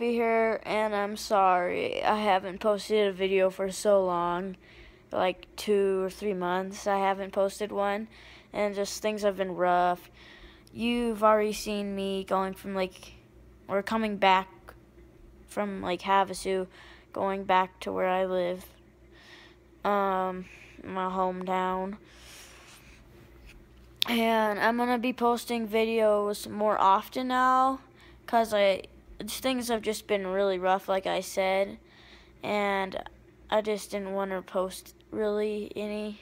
Guppy here, and I'm sorry I haven't posted a video for so long, like two or three months. I haven't posted one, and just things have been rough. You've already seen me going from like, or coming back from like Havasu, going back to where I live, um, my hometown. And I'm gonna be posting videos more often now, cause I things have just been really rough, like I said, and I just didn't want to post really any.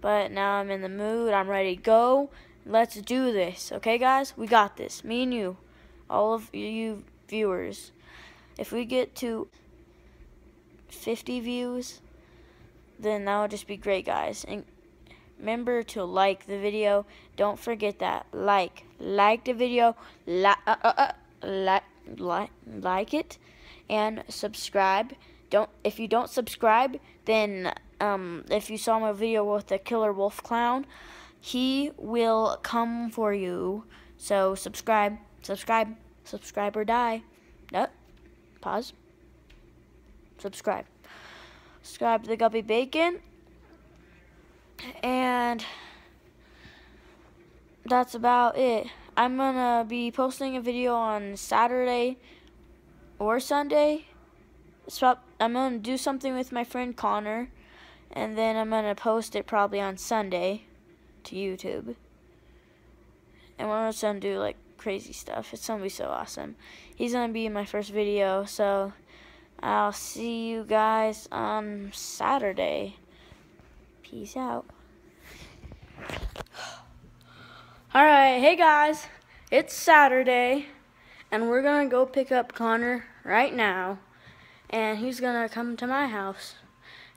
But now I'm in the mood. I'm ready to go. Let's do this, okay, guys? We got this. Me and you, all of you viewers. If we get to 50 views, then that would just be great, guys. And remember to like the video. Don't forget that. Like. Like the video. Like. Uh, uh, uh, like like like it and subscribe. Don't if you don't subscribe, then um, if you saw my video with the killer wolf clown, he will come for you. So subscribe, subscribe, subscribe or die. Nope. Pause. Subscribe. Subscribe to the Guppy Bacon. And that's about it. I'm gonna be posting a video on Saturday or Sunday. I'm gonna do something with my friend Connor, and then I'm gonna post it probably on Sunday to YouTube. And we're just gonna do like crazy stuff. It's gonna be so awesome. He's gonna be in my first video, so I'll see you guys on Saturday. Peace out. Alright, hey guys, it's Saturday, and we're gonna go pick up Connor right now, and he's gonna come to my house,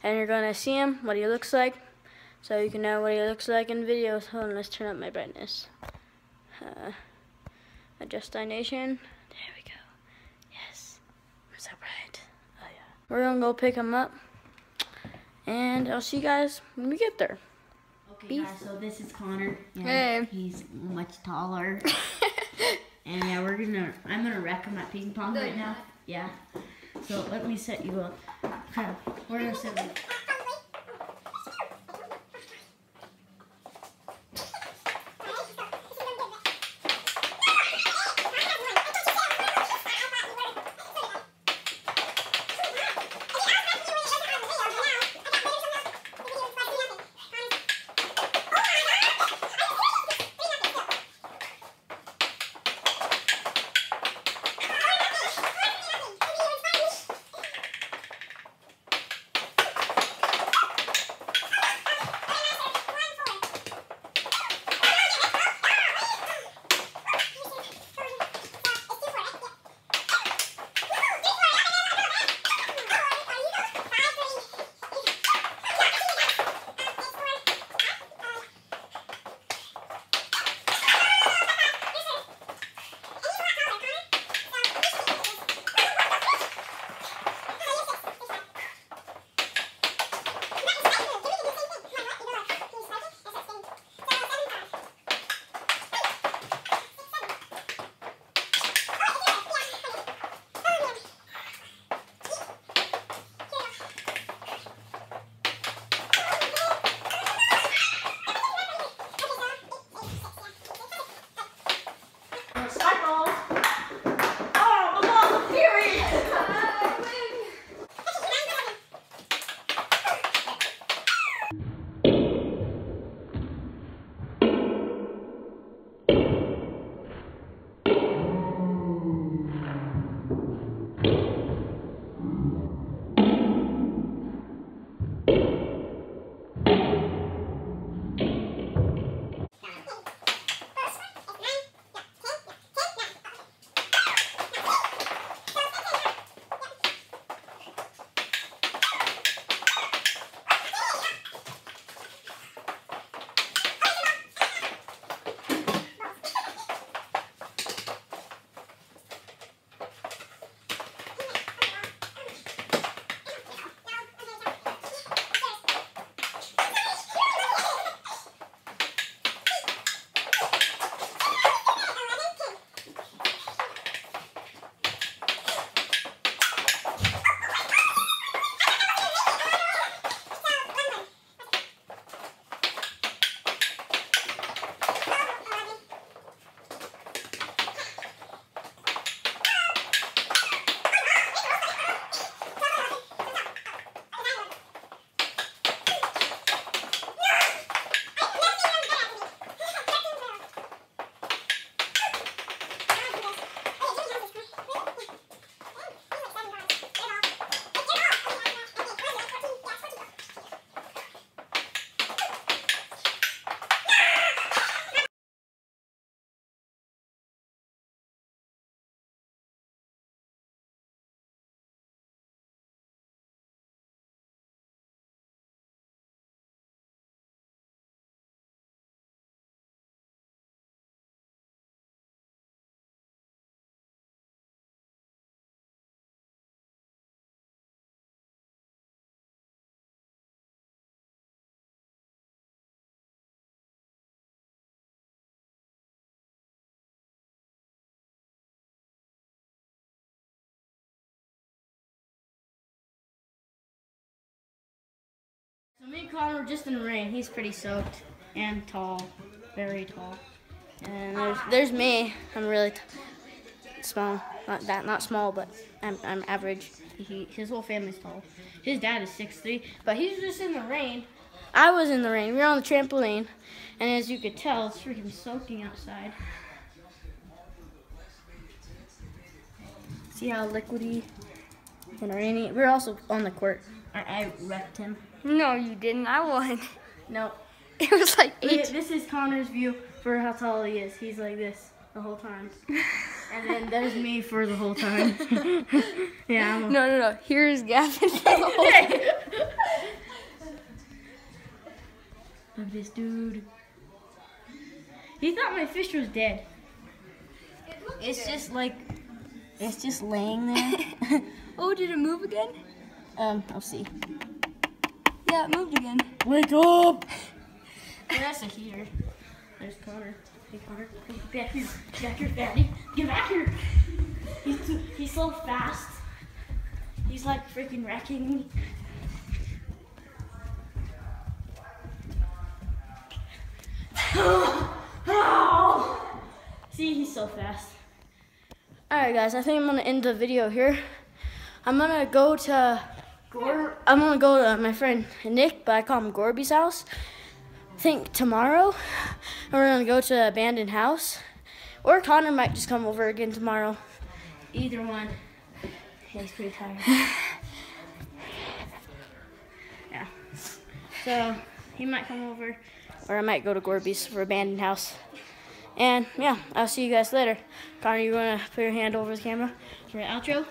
and you're gonna see him, what he looks like, so you can know what he looks like in videos. Hold on, let's turn up my brightness. Uh, adjust nation. There we go. Yes, I'm so bright. Oh yeah. We're gonna go pick him up, and I'll see you guys when we get there. Okay, guys, so this is Connor. Hey. He's much taller. and yeah, we're gonna. I'm gonna wreck him at ping pong right now. Yeah. So let me set you up. Okay, We're gonna set you. So me and Connor were just in the rain. He's pretty soaked and tall, very tall. And there's there's me. I'm really small. Not that, not small, but I'm I'm average. He, his whole family's tall. His dad is 6'3", but he's just in the rain. I was in the rain. We were on the trampoline, and as you could tell, it's freaking soaking outside. See how liquidy and rainy. We are also on the court. I, I wrecked him. No, you didn't. I won. No, It was like Look eight. at- this is Connor's view for how tall he is. He's like this the whole time. And then there's me for the whole time. yeah, I'm a- No, no, no. Here's Gavin. Look at this dude. He thought my fish was dead. It's just like, it's just laying there. oh, did it move again? um, I'll see. Yeah, it moved again. Wake up! That's a heater. There's Connor. Hey Connor, get back here. Get back here, fatty. Get back here. He's too, he's so fast. He's like freaking wrecking me. See, he's so fast. Alright guys, I think I'm gonna end the video here. I'm gonna go to I'm gonna go to my friend Nick, but I call him Gorby's house. I think tomorrow. We're gonna go to the abandoned house. Or Connor might just come over again tomorrow. Either one. He's pretty tired. yeah. So he might come over. Or I might go to Gorby's for abandoned house. And yeah, I'll see you guys later. Connor, you wanna put your hand over the camera for the outro?